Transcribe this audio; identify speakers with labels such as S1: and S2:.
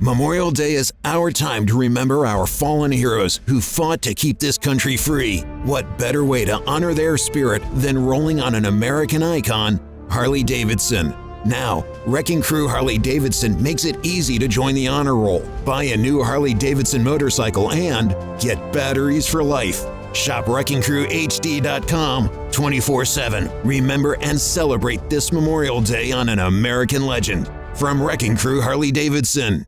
S1: Memorial Day is our time to remember our fallen heroes who fought to keep this country free. What better way to honor their spirit than rolling on an American icon, Harley Davidson? Now, Wrecking Crew Harley Davidson makes it easy to join the honor roll. Buy a new Harley Davidson motorcycle and get batteries for life. Shop WreckingCrewHD.com 24 7. Remember and celebrate this Memorial Day on an American legend. From Wrecking Crew Harley Davidson.